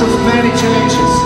of many changes.